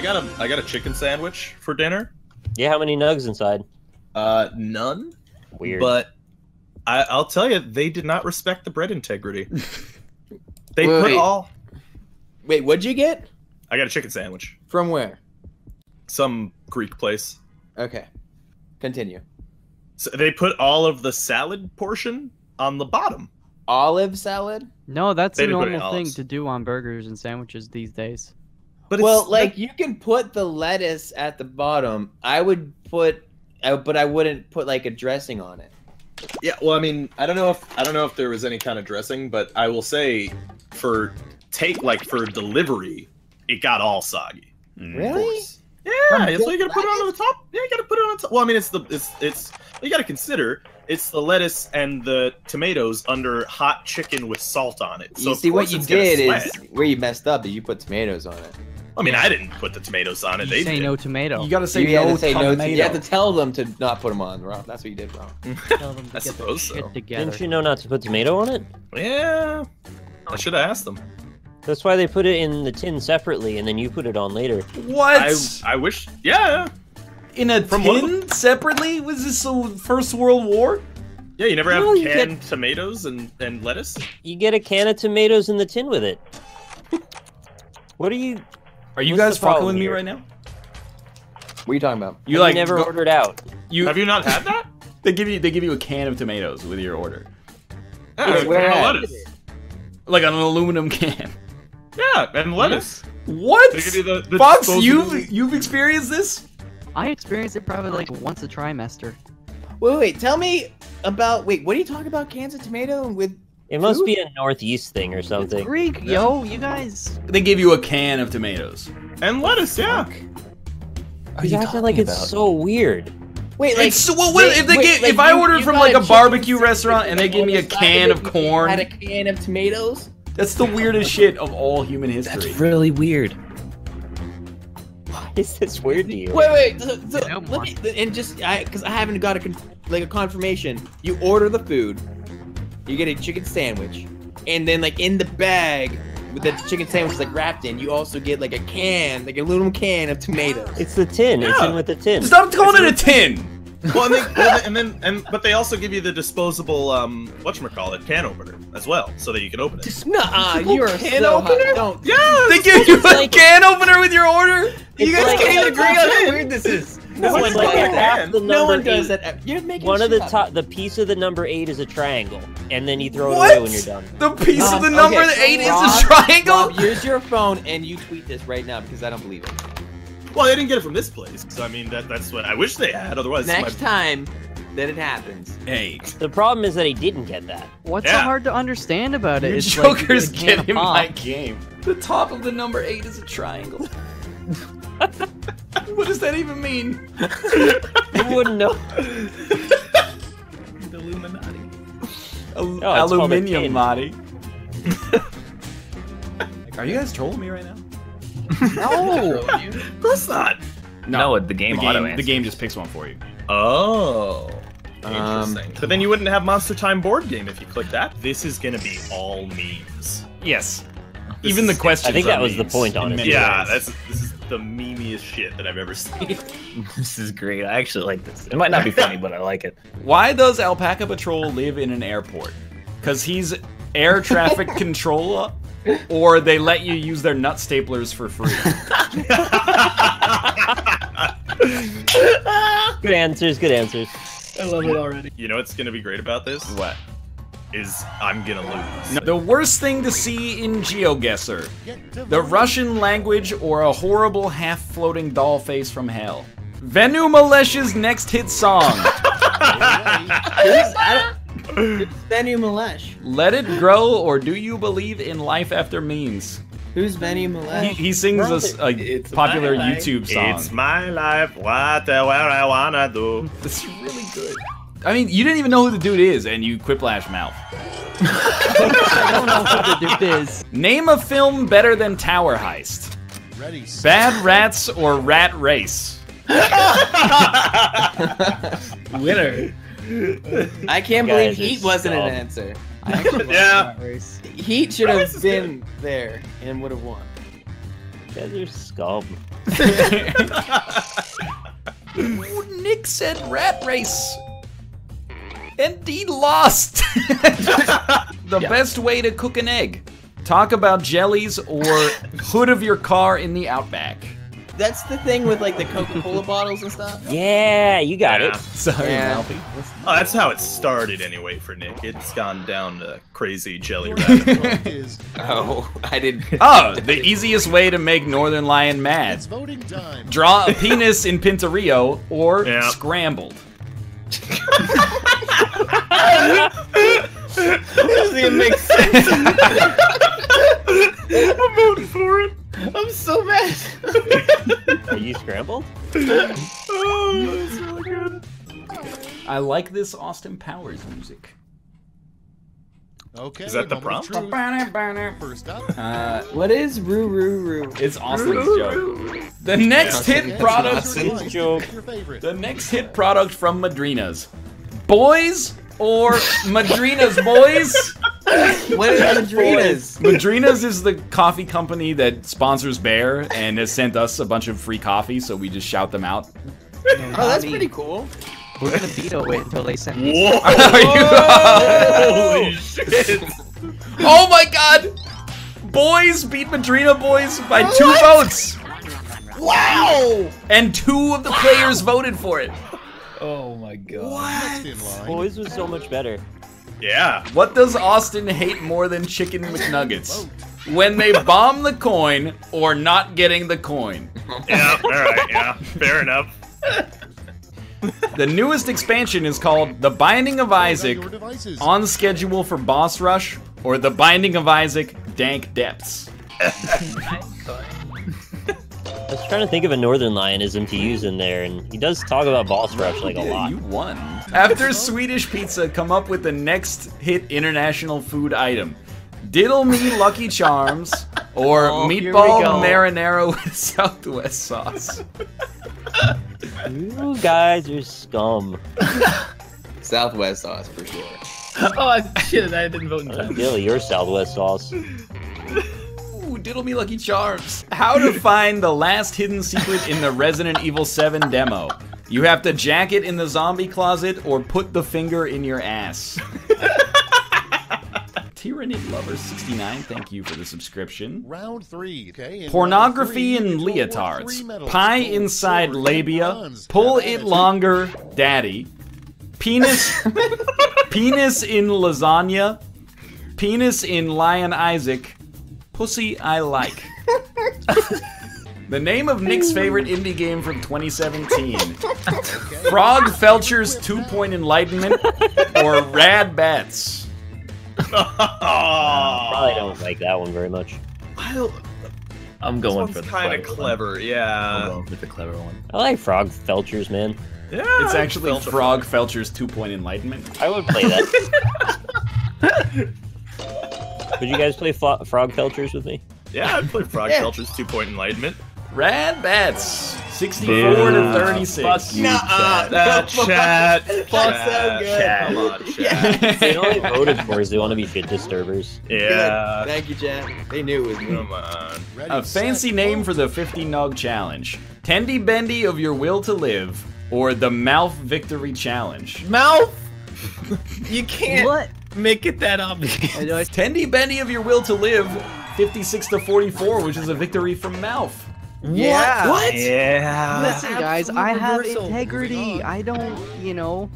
I got a I got a chicken sandwich for dinner. Yeah, how many nugs inside? Uh, none. Weird. But I, I'll tell you, they did not respect the bread integrity. they Wait, put wait. all. Wait, what'd you get? I got a chicken sandwich. From where? Some Greek place. Okay. Continue. So they put all of the salad portion on the bottom. Olive salad? No, that's They a normal thing olives. to do on burgers and sandwiches these days. But well, it's like you can put the lettuce at the bottom. I would put, uh, but I wouldn't put like a dressing on it. Yeah, well, I mean, I don't know if I don't know if there was any kind of dressing, but I will say, for take like for delivery, it got all soggy. Really? Yeah, that's why you gotta put it on the top. Yeah, you gotta put it on top. Well, I mean, it's the it's it's you gotta consider it's the lettuce and the tomatoes under hot chicken with salt on it. So you see what you did is where you messed up. Is you put tomatoes on it. I mean, I didn't put the tomatoes on it. You they say did. no tomato. You gotta say you had no to say no. tomato. To, you have to tell them to not put them on. Wrong. That's what you did wrong. Tell them to I get their suppose shit so. together. Didn't you know not to put tomato on it? Yeah, I should have asked them. That's why they put it in the tin separately, and then you put it on later. What? I I wish. Yeah, In a From one of tin separately? Was this the First World War? yeah. You never have No, you canned tomatoes and and lettuce. You get a can of tomatoes in the tin with it. What are you? Are you What's guys the fucking with me here? right now? What are you talking about? You have like never go- ordered out? you, Have you not had that? They give you they give you a can of tomatoes with your order, Yeah, Wait, and where at? lettuce. like an aluminum can. Yeah, and lettuce. What? They give you the, the Fox, you've you've experienced this? I experienced it probably like once a trimester. Wait, wait. Tell me about. Wait, what are you talking about? Cans of tomato with? It must Food? be a northeast thing or something. Greek, yo, you guys. They give you a can of tomatoes. and lettuce. Yeah. Are You acting like it's so weird. Wait, like. It's so, what, what, if they wait, get like, if I you- ordered from like a chicken barbecue restaurant and they on give me a can of you corn, Had a can of tomatoes. that's the weirdest shit of all human history. That's really weird. Why is this weird to you? Wait, wait. So, so, let me and just I because I haven't got a con- like a confirmation. You order the food, you get a chicken sandwich, and then like in the bag with the chicken sandwich like wrapped in, you also get like a can, like a little can of tomatoes. It's the tin. It's Yeah. in with the tin. Stop calling it a tin. Well, and, they, well, and then and but they also give you the disposable um whatchamacallit can opener as well, so that you can open it. Just nah, People you are can so open hot. Don't. Yeah. They give you a like- can opener with your order. You guys like- can't even agree on how weird this is. No one one does does that. that. the No one does eight- that. You're making One of the top, the piece of the number eight is a triangle, and then you throw it away when you're done. The piece of Um, the number okay, eight is Rob, a triangle. Rob, use your phone and you tweet this right now because I don't believe it. Well, they didn't get it from this place, so I mean that that's what I wish they had. Otherwise, Next my, time that it happens, Eight. The problem is that he didn't get that. What's so hard to understand about it? You It's jokers get a can get of in pop. my game. The top of the number eight is a triangle. what does that even mean? You wouldn't know. the Illuminati. Al- Oh, called a aluminium, tin. Marty. Are you guys trolling me right now? No. Of course not. No, the game the auto game, the game just picks one for you. Oh. Um, Interesting. but then you wouldn't have Monster Time board game if you click that. This is gonna be all memes. Yes. This Even the is- questions. I think that was the point, in honestly. Yeah, ways. that's this is the memeiest shit that I've ever seen. This is great. I actually like this. It might not be funny, but I like it. Why does AlpacaPatrol live in an airport? Because he's air traffic controller, or they let you use their nut staplers for free. Good answers. Good answers. I love it already. You know what's gonna be great about this? what? Is I'm gonna lose. No, the worst thing to see in GeoGuessr: the Russian language or a horrible half-floating doll face from hell. Venu Malesh's next hit song. Who's Benny Malesh? Let it grow, or do you believe in life after memes? Who's Benny Malesh? He, he sings a s- a, It's popular. YouTube song. It's my life. What the where I wanna do. It's really good. I mean, you didn't even know who the dude is, and you quiplash mouth. I don't know what the dude is. Name a film better than Tower Heist. Ready. Bad Rats or Rat Race? Winner. I can't Guys, believe Heat wasn't an answer. I actually Yeah. race. Heat should have race is been there and would have won. You guys are scum. Ooh, Nick said rat race. And Dean lost. the best way to cook an egg. Talk about jellies or hood of your car in the outback. That's the thing with like the Coca-Cola bottles and stuff. Yeah, you got Yeah. it. Sorry, Yeah. Ralphie. Oh, that's how it started anyway for Nick. It's gone down the crazy jelly rabbit. is Oh, I didn't. Oh, the easiest way to make Northernlion mad. it's voting time. Draw a penis in Pinterio or Yeah. scrambled. Doesn't even make sense. I'm voting for it. I'm so mad. Are you scrambled? Oh, that's really good. I like this Austin Powers music. Okay. Is that the moment of prompt? truth. First up. Uh, What is roo roo roo? it's Austin's joke. The next hit product. Austin's joke. Pick Your favorite. The next hit product from Madrinas. Boys or Madrinas Boys? What is Madrinas? Madrinas is the coffee company that sponsors Bear and has sent us a bunch of free coffee, so we just shout them out. Oh, that's pretty cool. We're gonna veto it until they send me. Whoa! Holy shit! oh my god! Boys beat Madrina Boys by two votes! Wow! And two of the players voted for it. Oh my god. Next in line. Boys was so much better. Yeah. What does Austin hate more than chicken McNuggets? When they bomb the coin or not getting the coin. Yeah. All right. Yeah. Fair enough. The newest expansion is called The Binding of Isaac, on schedule for Boss Rush, or The Binding of Isaac Dank Depths. I was trying to think of a Northernlionism to use in there, and he does talk about Boss Rush like a lot. You won. After Swedish Pizza, come up with the next hit international food item. Diddle me Lucky Charms or Oh, meatball go. marinara with Southwest sauce. You guys are scum. Southwest sauce for sure. Oh I- shit! I didn't vote in Uh, time. Gilly, your Southwest sauce. Ooh, diddle me Lucky Charms. How to find the last hidden secret in the Resident Evil 7 demo. You have to jack it in the zombie closet or put the finger in your ass. Tyrannid Lover 69, thank you for the subscription. Round three. Okay. in Pornography three, and you control three leotards. Pie inside labia. Pull it longer, daddy. Penis. penis in lasagna. Penis in Lion Isaac. Pussy I like. the name of Nick's favorite indie game from 2017. Frog Felcher's Two Point Enlightenment or Rad Bats. Probably don't like that one very much. Well, I'm this going one's for the kind of clever one. clever. I'm Yeah. going for the clever one. I like Frog Felchers, man. Yeah. It's actually Felt a- Frog Felcher's Two Point Enlightenment. I would play that. would you guys play Flo- Frog Felchers with me? Yeah, I'd play Frog Yeah. Felcher's Two Point Enlightenment. Rad Bats, 64 to 36. Fuck you, Nuh-uh. Chat. That chat. That's chat, so good. chat, Come on, chat. They only voted for is they want to be shit disturbers. Yeah. Thank you, Jack. They knew it was me. Come on. Ready, A set, fancy name vote. for the 50 Nog Challenge. Tendy Bendy of Your Will to Live, or the Mouth Victory Challenge. Mouth. You can't What? make it that obvious. I know I Tendy Bendy of Your Will to Live, 56 to 44, which is a victory from Mouth. Yeah. What? Yeah. Listen, guys, I have reversal. integrity. I don't, you know.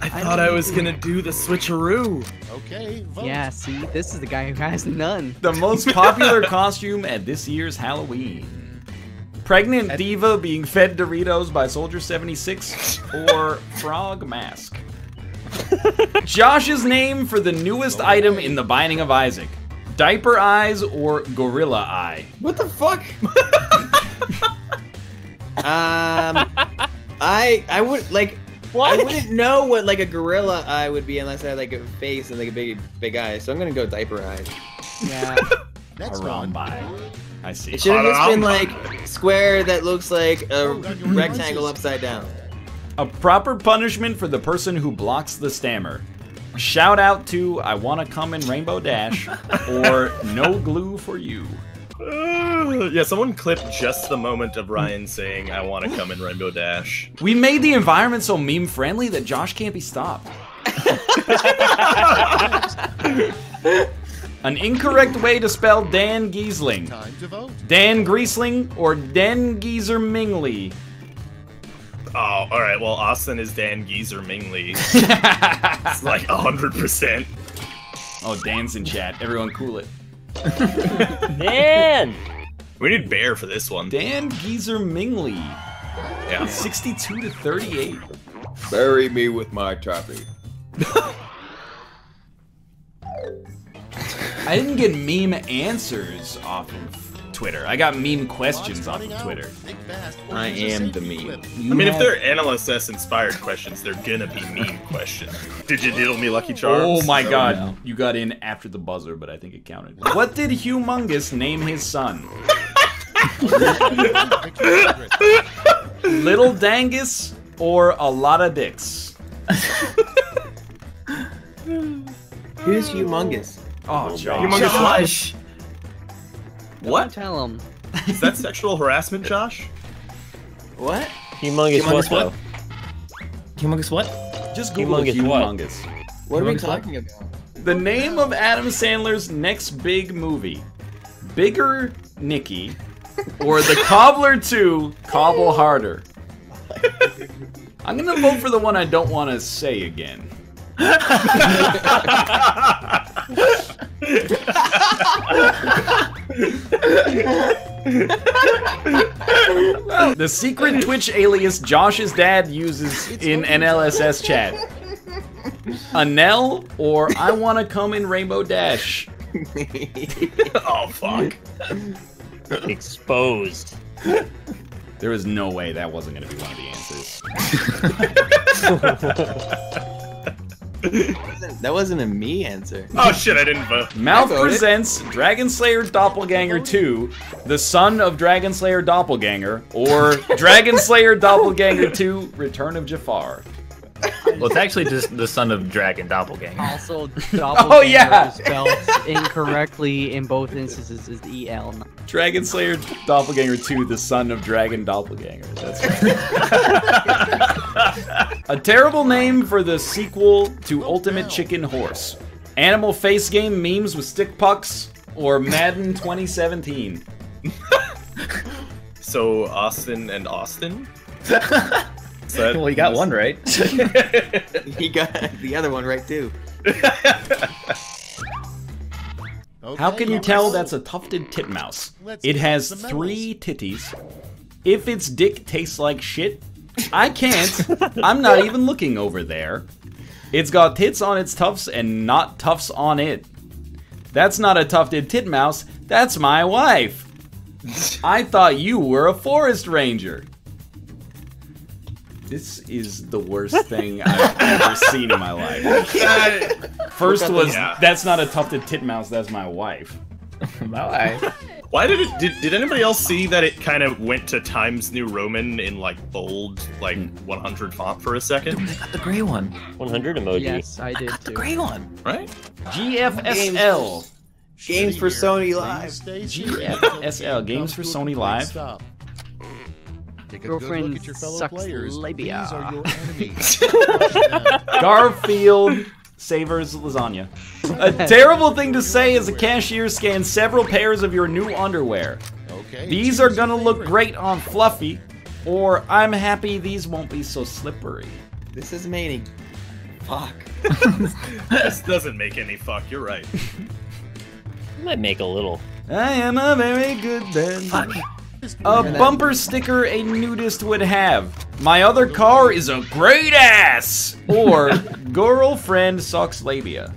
I thought I was gonna do the switcheroo. Okay. Vote. Yeah, see, this is the guy who has none. The most popular costume at this year's Halloween. Pregnant diva being fed Doritos by Soldier 76 or Frog Mask. Josh's name for the newest item in the Binding of Isaac. Diaper eyes or gorilla eye? What the fuck? um, I I would like. I wouldn't know what like a gorilla eye would be unless I had like a face and like a big big eye. So I'm gonna go diaper eye. Yeah. Next Around one. by. I see. It should have just been like square that looks like a Hold on rectangle devices. upside down. A proper punishment for the person who blocks the stammer. Shout out to I Wanna Come in Rainbow Dash or No Glue for You. Uh, yeah, someone clipped just the moment of Ryan saying, I want to come in Rainbow Dash. We made the environment so meme friendly that Josh can't be stopped. An incorrect way to spell Dan Gheesling. Time to vote. Dan Griesling or Dan Geezer Mingley. Oh, alright, well, Austin is Dan Geezer Mingley. It's like 100%. Oh, Dan's in chat. Everyone cool it. Dan! We need Bear for this one. Dan Geezer Mingley. Yeah. 62 to 38. Bury me with my toppy. I didn't get meme answers off of Twitter. I got meme questions off of. Twitter. I am the meme. clip. I mean, if they're NLSS inspired questions, they're gonna be meme questions. Did you diddle me, Lucky Charms? Oh my god, you got in after the buzzer, but I think it counted. What did Humongous name his son? Little Dangus or a lot of dicks? Who's humongous? Oh, Josh. Humongous Josh! What? Tell him. Is that sexual harassment, Josh? What? Humongous, Humongous what, what? Humongous what? Just Google Humongous what? Humongous. What are we Humongous what? talking about? The name of Adam Sandler's next big movie. Bigger Nicky or The Cobbler 2 Cobble Harder. I'm gonna vote for the one I don't want to say again. the secret Twitch alias Josh's dad uses in NLSS chat. Anel or I want to come in Rainbow Dash. oh, fuck. Exposed. There was no way that wasn't going to be one of the answers. That wasn't a me answer. Oh, shit, I didn't vote. Mouth I voted. presents Dragon Slayer Doppelganger 2, the son of Dragon Slayer Doppelganger, or Dragon Slayer Doppelganger 2, Return of Jafar. Well, it's actually just the son of Dragon Doppelganger. Also, oh, doppelganger Oh, yeah. is spelled incorrectly in both instances is EL. Dragon Slayer Doppelganger 2, the son of Dragon Doppelganger. That's right. A terrible name for the sequel to Ultimate Chicken Horse. Animal face game memes with stick pucks, or Madden 2017. So, Austin and Austin? Is that- well, you got one right. He got the other one right too. How can you tell that's a tufted titmouse? Let's It has three titties. If its dick tastes like shit, I can't. I'm not even looking over there. It's got tits on its tufts and not tufts on it. That's not a tufted titmouse, that's my wife. I thought you were a forest ranger. This is the worst thing I've ever seen in my life. First was, that's not a tufted titmouse, that's my wife. Bye. Why did it? Did, did anybody else see that it kind of went to Times New Roman in like bold, like hmm. 100 font for a second? I got the gray one. 100 emoji. Yes, I did The too. gray one. Right? GFSL. Games for Sony Live. GFSL, Games for comes to a Sony Live. Take a good Girlfriend look at your fellow sucks players. labia. These are your enemies. Garfield savors lasagna. A terrible thing to say as a cashier scans several pairs of your new underwear. okay. These are gonna look great on Fluffy, or I'm happy these won't be so slippery. This is meaning. Fuck. This doesn't make any fuck. You're right. Might make a little. I am a very good man. A bumper sticker a nudist would have. My other car is a great ass. Or girlfriend sucks labia.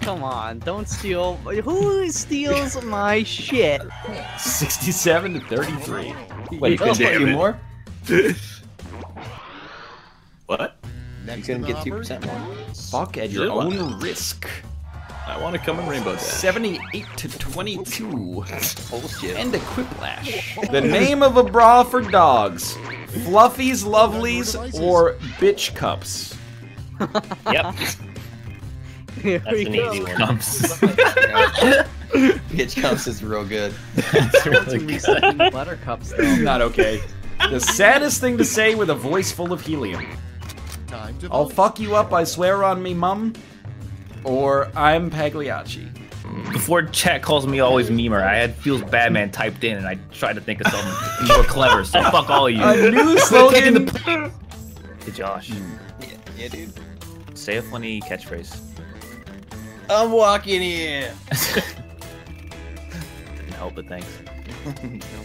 Come on, don't steal. Who steals my shit? 67 to 33. Wait, you couldn't get damn two more? What? You Next couldn't get 2% more? Fuck at your Sure. own risk. I want to come in Rainbow Dash. 78 to 22. Bullshit. And a quiplash. The name of a bra for dogs. Fluffies, lovelies, or bitch cups. Yep, Here that's we an go. easy one. Dumps. Hitch comes is real good. That's really good. Recycling buttercups though. Not okay. The saddest thing to say with a voice full of helium. I'll fuck you up, I swear on me, mum. Or I'm Pagliacci. Before chat calls me always memer, I had feels Batman typed in, and I tried to think of something more clever. So fuck all of you. A new Taking slogan. Hey Josh, Yeah, yeah, dude. say a funny catchphrase. I'm walking in. Didn't help, but thanks. no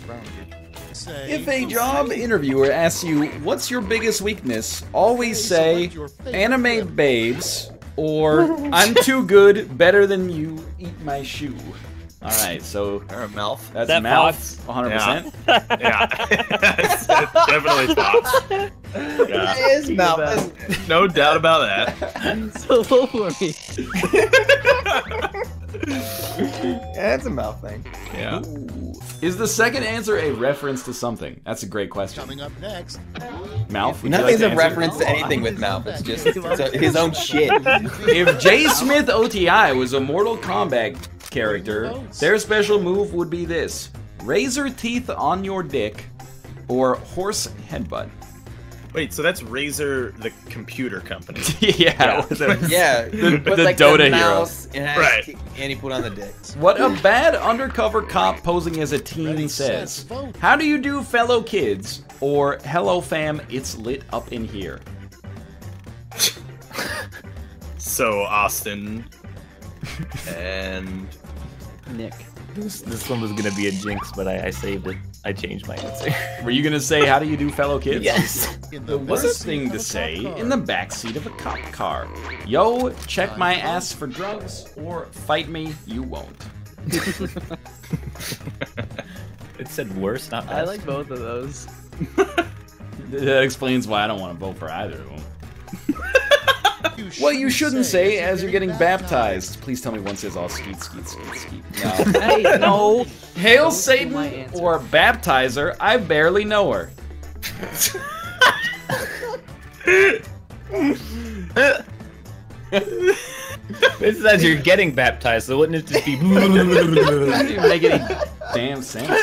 problem, dude. Say If a job interviewer asks you, what's your biggest weakness? Always say, select your favorite anime clip. babes, or I'm too good, better than you, eat my shoe. Alright, so Or a mouth. that's That mouth, 100%. Yeah, it's, it's definitely Fox. Yeah, It is mouth. no doubt about that. so low for me. Yeah, it's a mouth thing. Yeah. Ooh. Is the second answer a reference to something? That's a great question. Coming up next. Mouth? would you Nothing's like a to answer? reference to anything with mouth. It's just it's a- his own shit. If JSmithOTI was a Mortal Kombat character, their special move would be this razor teeth on your dick or horse headbutt. Wait, so that's Razer, the computer company. yeah. with a- Yeah, The- with, the like Dota the hero. mouse and, Right. ki- and he put on the dick. What a bad undercover cop posing as a teen Ready, says. set. How do you do, fellow kids? Or, hello fam, it's lit up in here. So Austin and Nick. This, this one was gonna be a jinx, but I, I saved it. I changed my answer. Were you gonna say, how do you do, fellow kids? yes. In The best worst seat thing to say cop in the car. backseat of a cop car. Yo, check my ass for drugs, or fight me, you won't. It said worse, not best. I like both of those. That explains why I don't want to vote for either of them. You What you shouldn't say as as you're getting baptized. Please tell me one says all skeet, skeet, skeet, skeet. No. Hey, no. Hail Don't Satan or baptizer, I barely know her. It says you're getting baptized, so wouldn't it just be? That didn't make any damn sense.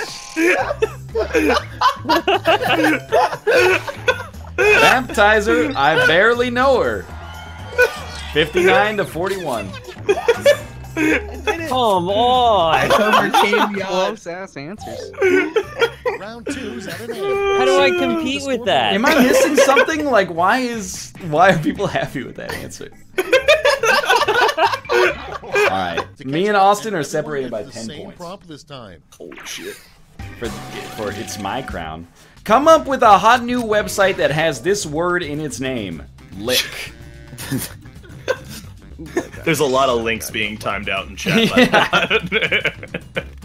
Baptizer, I barely know her. 59 to 41. Come on! Overcame the odds. Close ass answers. Round two's at an end. How do I compete with that? Am I missing something? Like, why is why are people happy with that answer? All right, me and Austin are separated by The 10 same points. prompt this time. Holy shit. For, for It's My Crown. Come up with a hot new website that has this word in its name. Lick. there's a lot of links being timed out in chat. by that.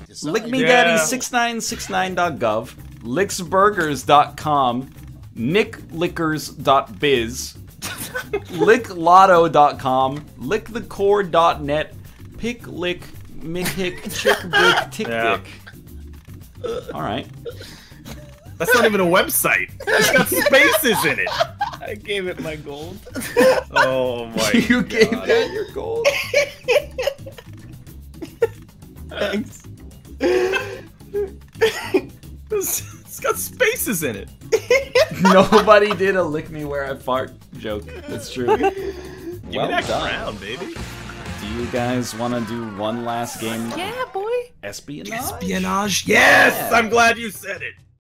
Decide. LickMeDaddy6969.gov, licksburgers.com, nicklickers.biz, licklotto.com, lickthecore.net, picklick, mickhick, chickbrick, tick Yeah. dick. All right. That's not even a website. It's got spaces in it. I gave it my gold. Oh my you gave God. that your gold. Thanks. It's, it's got spaces in it. Nobody did a lick me where I fart joke. That's true. Give well me that done. crown, baby. Do you guys want to do one last game? Yeah, boy. Espionage. Espionage. Yes, Yeah. I'm glad you said it.